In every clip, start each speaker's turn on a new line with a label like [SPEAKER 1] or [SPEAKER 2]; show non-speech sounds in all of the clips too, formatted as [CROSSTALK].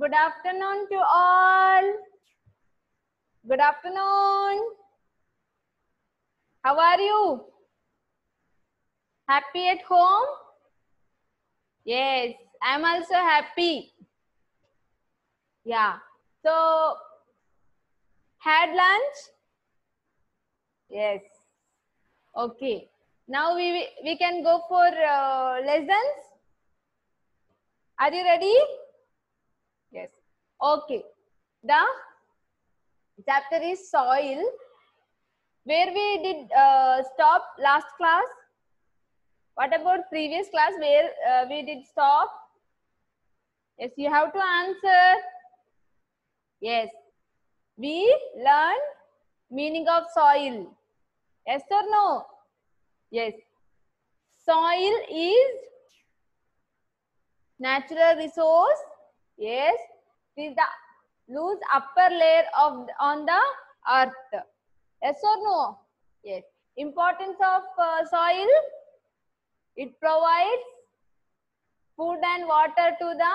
[SPEAKER 1] Good afternoon to all. Good afternoon. How are you? Happy at home? Yes, I'm also happy. Yeah. So, had lunch? Yes. Okay. Now we we can go for uh, lessons. Are you ready? Okay. The chapter is soil. Where we did uh, stop last class? What about previous class where uh, we did stop? Yes, you have to answer. Yes. We learned meaning of soil. Yes or no? Yes. Soil is natural resource. Yes. Is the loose upper layer of on the earth. Yes or no? Yes. Importance of uh, soil. It provides food and water to the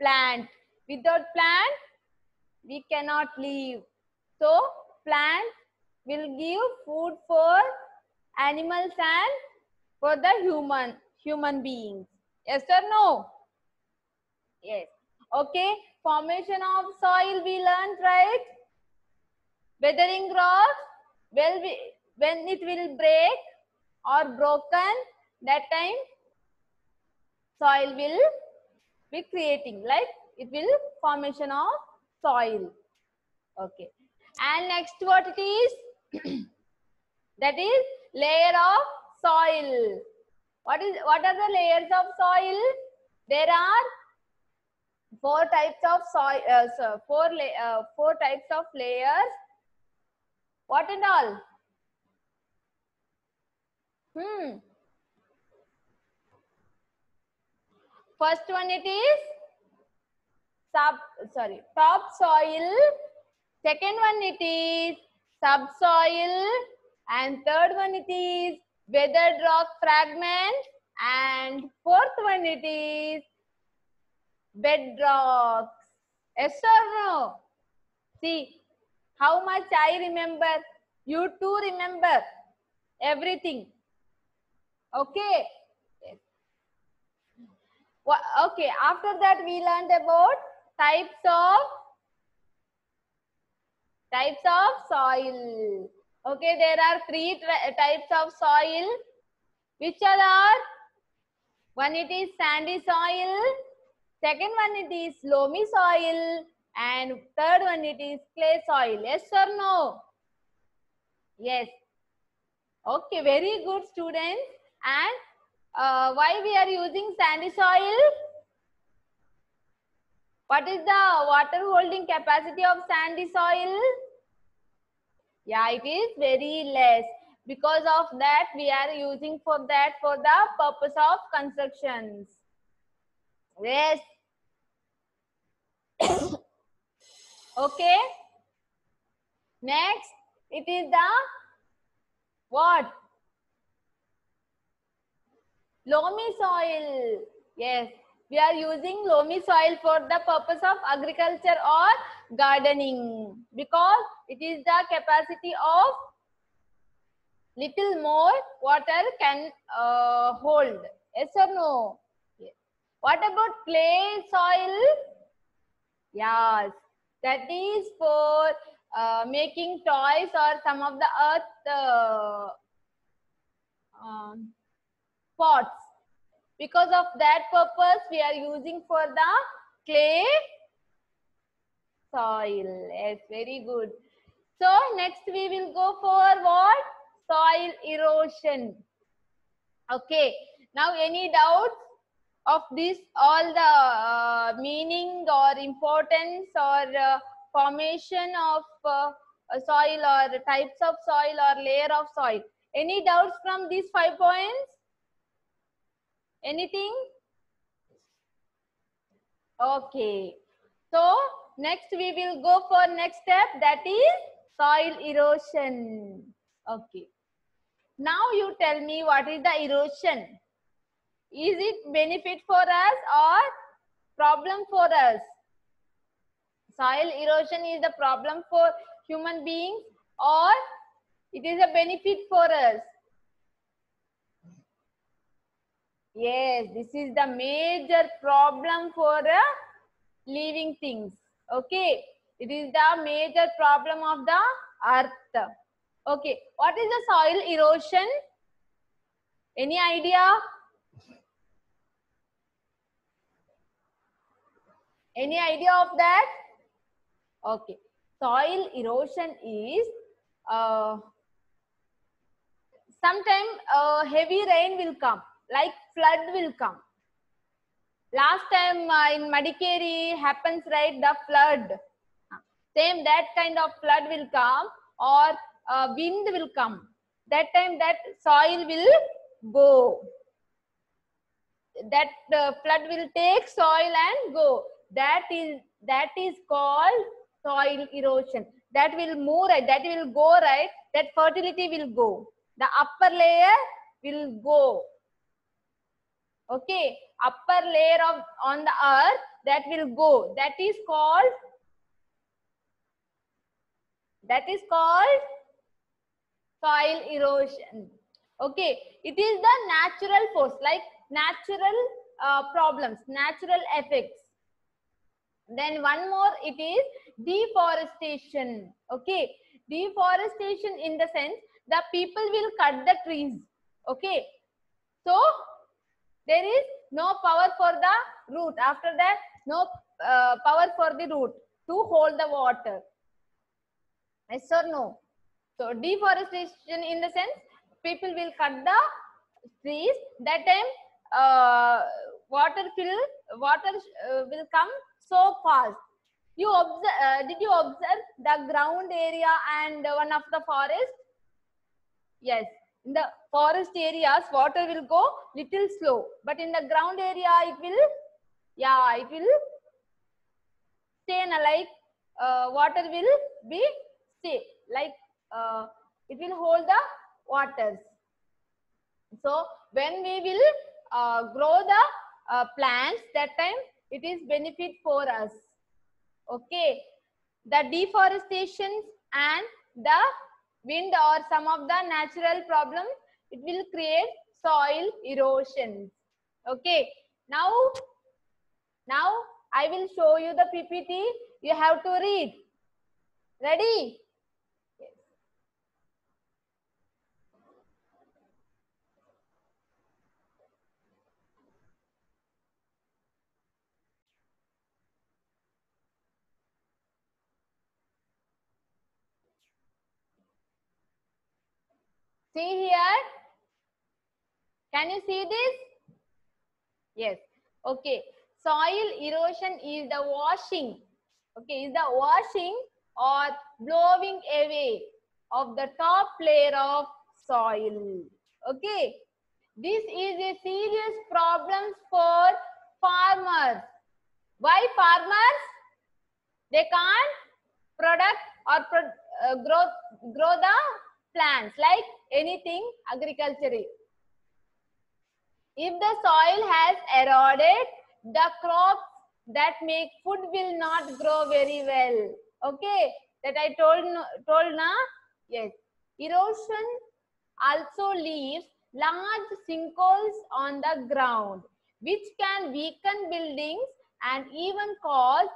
[SPEAKER 1] plant. Without plant, we cannot live. So, plant will give food for animals and for the human human beings. Yes or no? Yes. Okay. Formation of soil we learned, right? Weathering rocks, well, we, when it will break or broken, that time soil will be creating, like it will formation of soil. Okay. And next what it is? [CLEARS THROAT] that is layer of soil. What is what are the layers of soil? There are four types of soil. Uh, so four uh, four types of layers. What and all? Hmm. First one it is sub sorry top soil. Second one it is subsoil and third one it is weathered rock fragment and fourth one it is bedrocks. Yes or no? See how much I remember. You too remember everything. Okay. Okay. After that, we learned about types of types of soil. Okay, there are three types of soil. Which are are? One it is sandy soil. Second one it is loamy soil. And third one it is clay soil. Yes or no? Yes. Okay, very good students. And uh, why we are using sandy soil? What is the water holding capacity of sandy soil? Yeah, it is very less. Because of that, we are using for that for the purpose of constructions. Yes. [COUGHS] okay. Next, it is the what? Loamy soil. Yes, we are using loamy soil for the purpose of agriculture or gardening because it is the capacity of little more water can uh, hold. Yes or no? What about clay soil? Yes, that is for uh, making toys or some of the earth uh, um, pots. Because of that purpose, we are using for the clay soil. Yes, very good. So next we will go for what? Soil erosion. Okay. Now any doubts of this? All the uh, meaning or importance or uh, formation of uh, soil or types of soil or layer of soil. Any doubts from these five points? Anything? Okay. So next we will go for next step that is soil erosion. Okay. Now you tell me what is the erosion? Is it benefit for us or problem for us? Soil erosion is the problem for human beings or it is a benefit for us? Yes this is the major problem for uh, living things. Okay it is the major problem of the earth. Okay what is the soil erosion? Any idea any idea of that? Okay. Soil erosion is uh, sometime uh, heavy rain will come like flood will come. Last time uh, in madikeri happens right the flood. Same that kind of flood will come or uh, wind will come. That time that soil will go. That uh, flood will take soil and go that is that is called soil erosion. That will move right that will go right that fertility will go. The upper layer will go. Okay upper layer of on the earth that will go. That is called that is called soil erosion. Okay it is the natural force like natural uh, problems natural effects then one more it is deforestation. Okay. Deforestation in the sense the people will cut the trees. Okay. So there is no power for the root. After that no uh, power for the root to hold the water. Yes or no? So deforestation in the sense people will cut the trees. That time uh, water will water uh, will come so fast. You observe uh, did you observe the ground area and one of the forest? Yes. In the forest areas water will go little slow but in the ground area it will yeah it will stay like uh, water will be stay like uh, it will hold the waters. So when we will uh, grow the uh, plants that time it is benefit for us. Okay. The deforestation and the wind or some of the natural problem it will create soil erosion. Okay. Now now i will show you the ppt you have to read. Ready see here? Can you see this? Yes. Okay. Soil erosion is the washing. Okay is the washing or blowing away of the top layer of soil. Okay. This is a serious problem for farmers. Why farmers? They can't product or pro, uh, grow grow the plants like anything agriculture if the soil has eroded the crops that make food will not grow very well. Okay? That i told told na? Yes. Erosion also leaves large sinkholes on the ground which can weaken buildings and even cause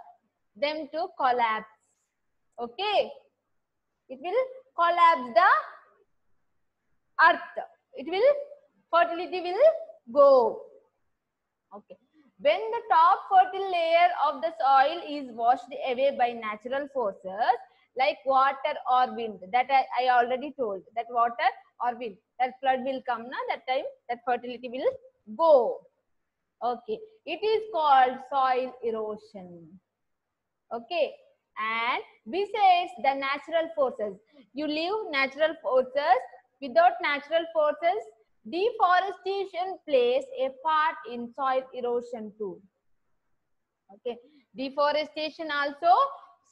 [SPEAKER 1] them to collapse. Okay? It will collapse the earth. It will fertility will go. Okay. When the top fertile layer of the soil is washed away by natural forces like water or wind that i, I already told that water or wind that flood will come na that time that fertility will go. Okay. It is called soil erosion. Okay and besides the natural forces you leave natural forces. Without natural forces deforestation plays a part in soil erosion too. Okay. Deforestation also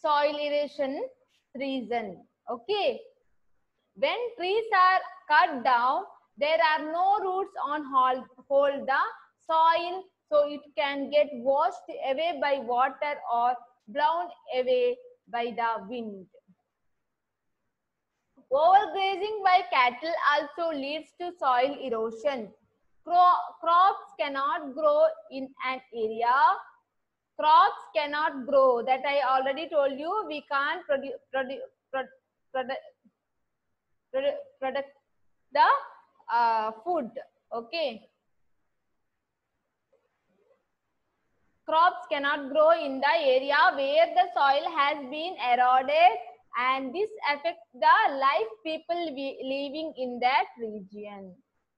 [SPEAKER 1] soil erosion reason. Okay. When trees are cut down there are no roots on hold, hold the soil so it can get washed away by water or blown away by the wind. Overgrazing by cattle also leads to soil erosion. Cro- crops cannot grow in an area. Crops cannot grow. That I already told you. We can't produce produ- pro- produ- produ- product the uh, food. Okay. Crops cannot grow in the area where the soil has been eroded and this affects the life people living in that region.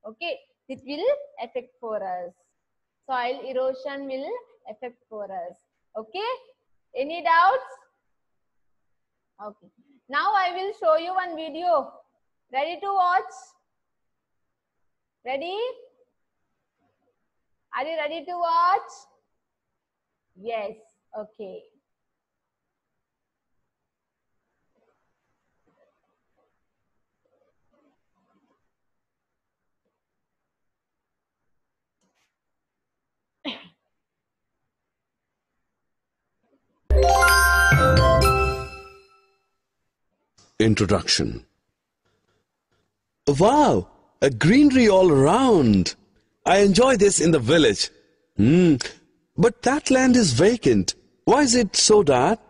[SPEAKER 1] Okay, it will affect for us. Soil erosion will affect for us. Okay, any doubts? Okay, now I will show you one video. Ready to watch? Ready? Are you ready to watch? Yes, okay.
[SPEAKER 2] Introduction Wow, a greenery all around. I enjoy this in the village. Hmm, but that land is vacant. Why is it so that?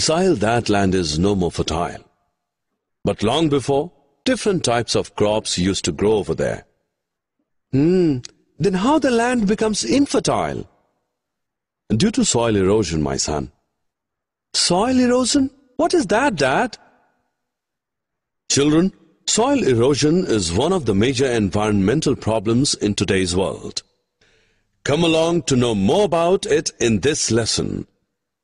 [SPEAKER 2] Sahil, that land is no more fertile. But long before, different types of crops used to grow over there. Hmm, then how the land becomes infertile? Due to soil erosion, my son. Soil erosion? What is that, Dad? Children, soil erosion is one of the major environmental problems in today's world. Come along to know more about it in this lesson.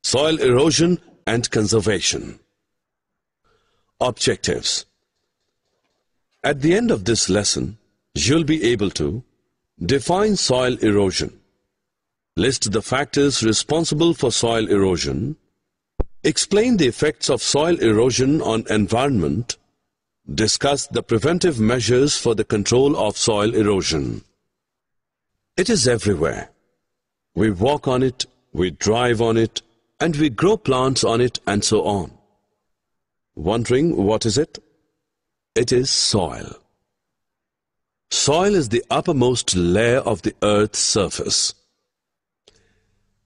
[SPEAKER 2] Soil erosion and conservation. Objectives. At the end of this lesson, you'll be able to define soil erosion, list the factors responsible for soil erosion, explain the effects of soil erosion on environment, discuss the preventive measures for the control of soil erosion. It is everywhere. We walk on it, we drive on it, and we grow plants on it and so on. Wondering what is it? It is soil. Soil is the uppermost layer of the earth's surface.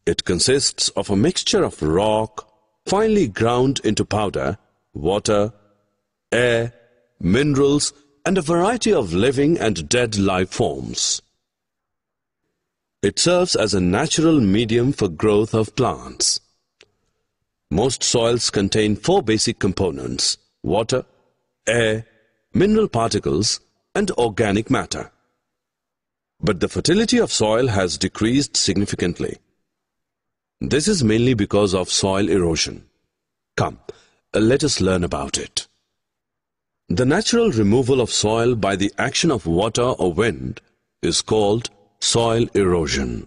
[SPEAKER 2] It consists of a mixture of rock, finely ground into powder, water, air, minerals, and a variety of living and dead life forms. It serves as a natural medium for growth of plants. Most soils contain four basic components water, air, mineral particles, and organic matter. But the fertility of soil has decreased significantly. This is mainly because of soil erosion. Come, let us learn about it. The natural removal of soil by the action of water or wind is called soil erosion.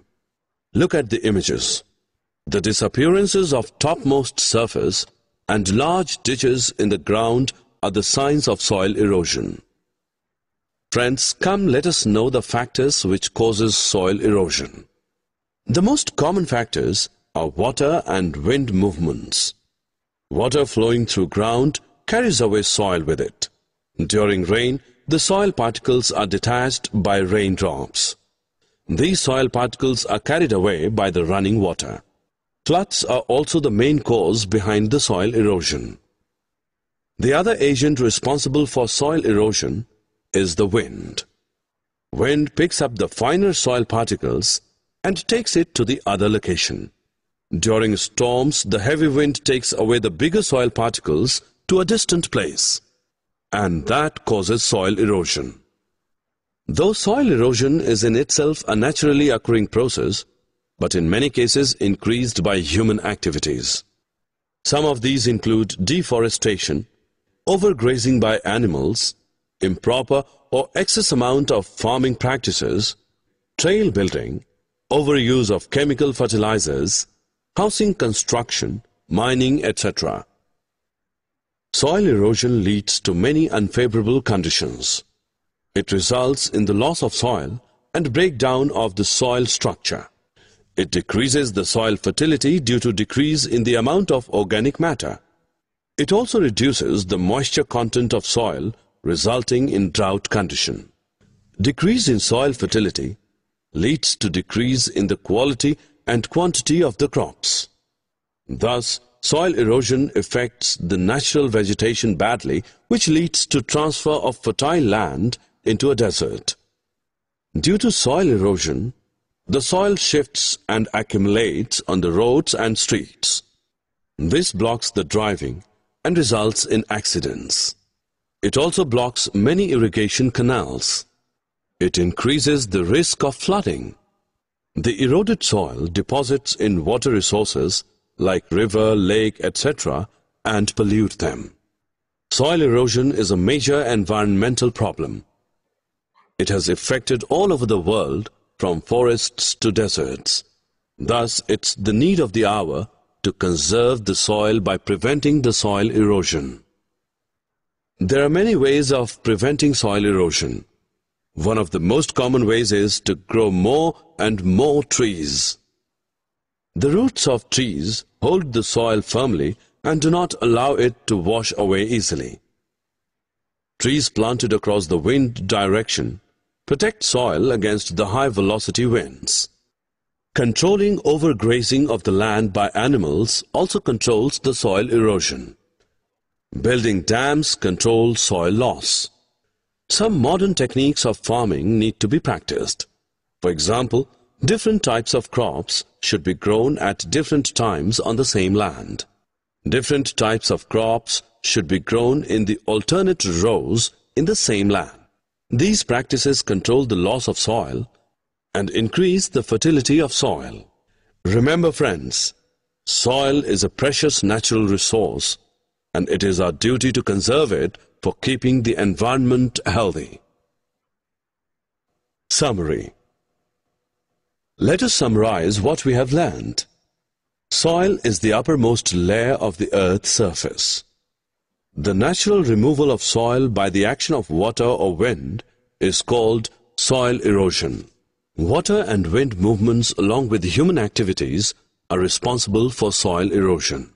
[SPEAKER 2] Look at the images. The disappearances of topmost surface and large ditches in the ground are the signs of soil erosion. Friends, come let us know the factors which causes soil erosion. The most common factors are water and wind movements. Water flowing through ground carries away soil with it. During rain, the soil particles are detached by raindrops. These soil particles are carried away by the running water. Floods are also the main cause behind the soil erosion. The other agent responsible for soil erosion is the wind. Wind picks up the finer soil particles and takes it to the other location. During storms, the heavy wind takes away the bigger soil particles to a distant place, and that causes soil erosion. Though soil erosion is in itself a naturally occurring process, but in many cases increased by human activities. Some of these include deforestation, overgrazing by animals, improper or excess amount of farming practices, trail building, overuse of chemical fertilizers, housing construction, mining, etc. Soil erosion leads to many unfavorable conditions. It results in the loss of soil and breakdown of the soil structure. It decreases the soil fertility due to decrease in the amount of organic matter. It also reduces the moisture content of soil resulting in drought condition. Decrease in soil fertility leads to decrease in the quality and quantity of the crops. Thus, soil erosion affects the natural vegetation badly which leads to transfer of fertile land into a desert. Due to soil erosion, the soil shifts and accumulates on the roads and streets. This blocks the driving and results in accidents. It also blocks many irrigation canals. It increases the risk of flooding. The eroded soil deposits in water resources like river, lake, etc. and pollute them. Soil erosion is a major environmental problem. It has affected all over the world from forests to deserts. Thus, it's the need of the hour to conserve the soil by preventing the soil erosion. There are many ways of preventing soil erosion. One of the most common ways is to grow more and more trees. The roots of trees hold the soil firmly and do not allow it to wash away easily. Trees planted across the wind direction protect soil against the high velocity winds. Controlling overgrazing of the land by animals also controls the soil erosion. Building dams control soil loss. Some modern techniques of farming need to be practiced. For example, different types of crops should be grown at different times on the same land. Different types of crops should be grown in the alternate rows in the same land. These practices control the loss of soil and increase the fertility of soil. Remember friends, soil is a precious natural resource and it is our duty to conserve it for keeping the environment healthy. Summary Let us summarize what we have learned. Soil is the uppermost layer of the earth's surface. The natural removal of soil by the action of water or wind is called soil erosion. Water and wind movements along with human activities are responsible for soil erosion.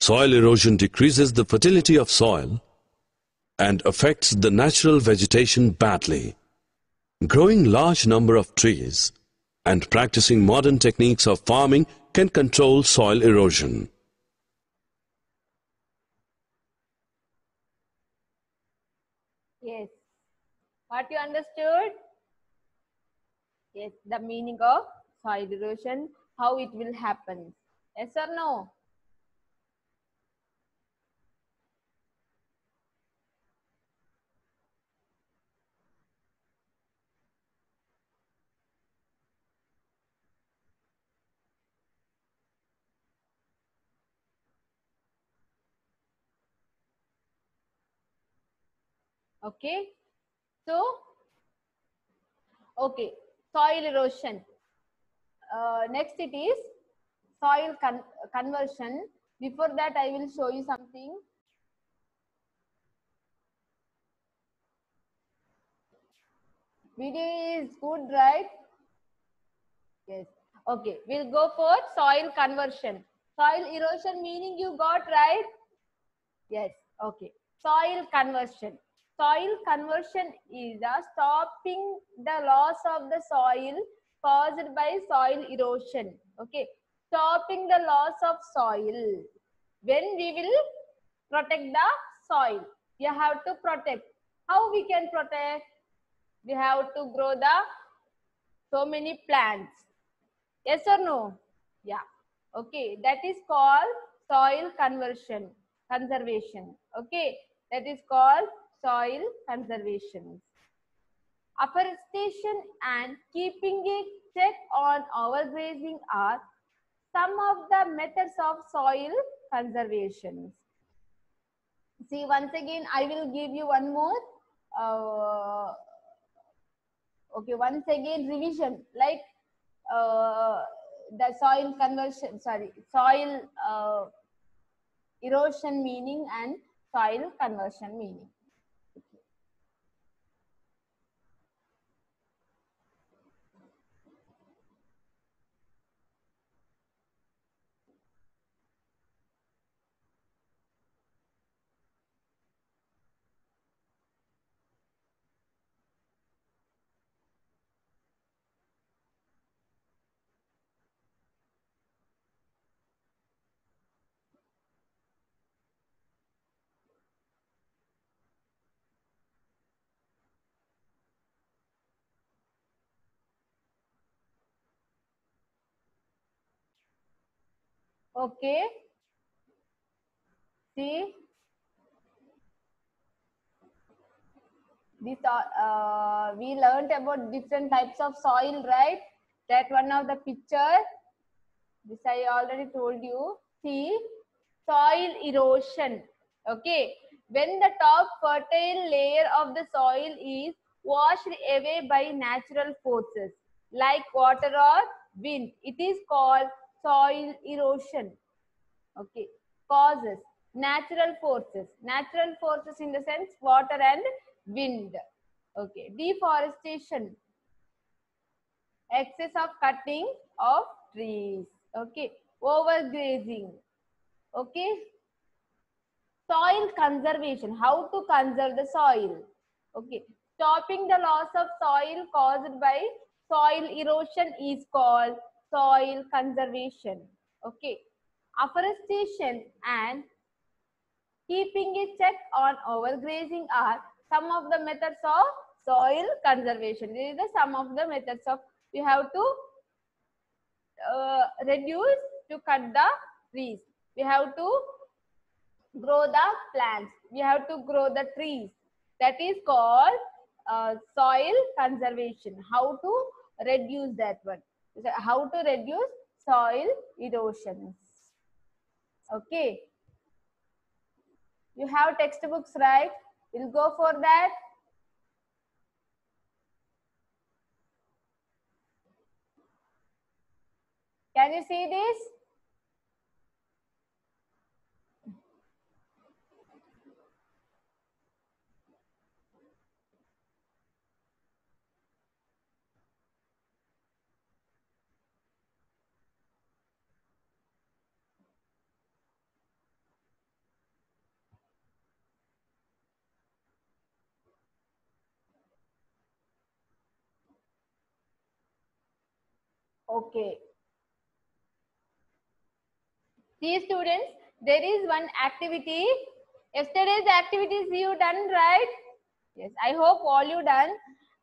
[SPEAKER 2] Soil erosion decreases the fertility of soil and affects the natural vegetation badly. Growing large number of trees and practicing modern techniques of farming can control soil erosion.
[SPEAKER 1] Yes. What you understood? Yes, the meaning of soil erosion, how it will happen. Yes or no? Okay. So, okay, soil erosion. Uh, next it is soil con conversion. Before that, I will show you something. Video is good, right? Yes. Okay, we'll go for soil conversion. Soil erosion meaning you got right? Yes. Okay. Soil conversion. Soil conversion is the stopping the loss of the soil caused by soil erosion. Okay. Stopping the loss of soil. When we will protect the soil. You have to protect. How we can protect? We have to grow the so many plants. Yes or no? Yeah. Okay. That is called soil conversion, conservation. Okay. That is called soil conservation. Afforestation and keeping a check on overgrazing are some of the methods of soil conservation. See, once again, I will give you one more. Uh, okay, once again, revision like uh, the soil conversion, sorry, soil uh, erosion meaning and soil conversion meaning. Okay. See. This uh, we learned about different types of soil, right? That one of the picture. This I already told you. See, soil erosion. Okay, when the top fertile layer of the soil is washed away by natural forces like water or wind, it is called soil erosion. Okay, causes natural forces. Natural forces in the sense water and wind. Okay, deforestation excess of cutting of trees okay overgrazing okay soil conservation how to conserve the soil okay stopping the loss of soil caused by soil erosion is called soil conservation. Okay. Afforestation and keeping a check on overgrazing are some of the methods of soil conservation. These are some of the methods of you have to uh, reduce to cut the trees. We have to grow the plants. We have to grow the trees. That is called uh, soil conservation. How to reduce that one how to reduce soil erosions okay. You have textbooks right? We'll go for that. Can you see this? Okay. See students, there is one activity. Yesterday's activities you done right? Yes, I hope all you done.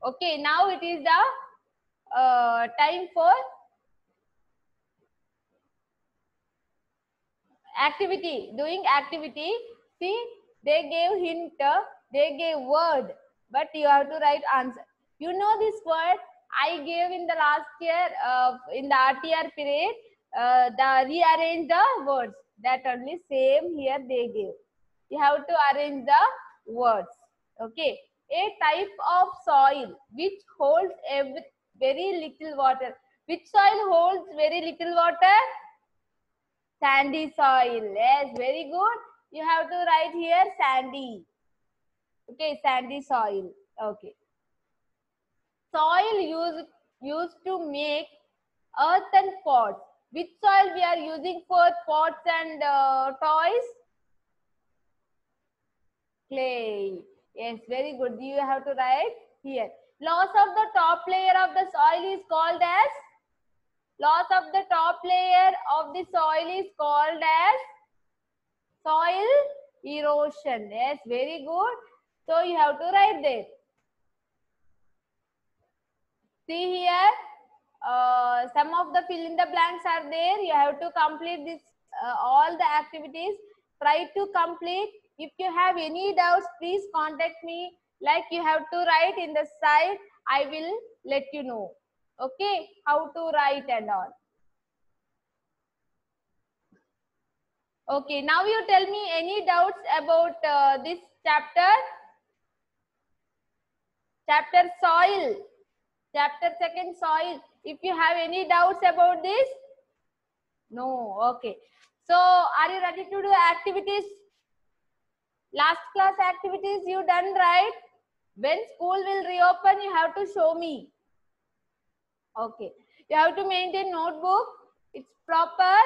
[SPEAKER 1] Okay, now it is the uh, time for activity. Doing activity. See, they gave hint, they gave word, but you have to write answer. You know this word I gave in the last year uh, in the RTR period uh, the rearrange the words. That only same here they gave. You have to arrange the words. Okay. A type of soil which holds every, very little water. Which soil holds very little water? Sandy soil. Yes very good. You have to write here sandy. Okay sandy soil. Okay soil used used to make earthen pots which soil we are using for pots and uh, toys? Clay. Yes, very good. You have to write here. Loss of the top layer of the soil is called as? Loss of the top layer of the soil is called as soil erosion. Yes, very good. So you have to write there. See here, uh, some of the fill in the blanks are there. You have to complete this uh, all the activities. Try to complete. If you have any doubts please contact me. Like you have to write in the side i will let you know. Okay? How to write and all. Okay now you tell me any doubts about uh, this chapter. Chapter soil chapter second soil. If you have any doubts about this? No okay. So are you ready to do activities? Last class activities you done right? When school will reopen you have to show me. Okay. You have to maintain notebook. It's proper.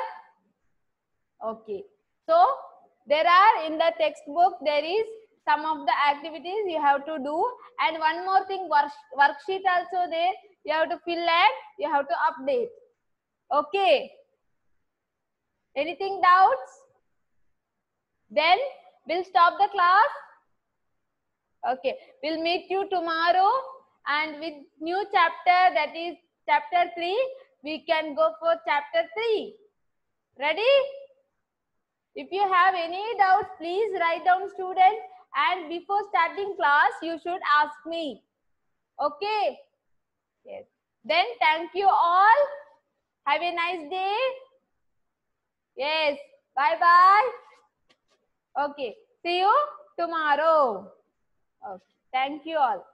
[SPEAKER 1] Okay. So there are in the textbook there is some of the activities you have to do. And one more thing work, worksheet also there. You have to fill and you have to update. Okay. Anything doubts? Then we'll stop the class. Okay. We'll meet you tomorrow. And with new chapter that is chapter 3 we can go for chapter 3 Ready? If you have any doubts, please write down students and before starting class, you should ask me. Okay? Yes. Then thank you all. Have a nice day. Yes. Bye bye. Okay. See you tomorrow. Okay. Thank you all.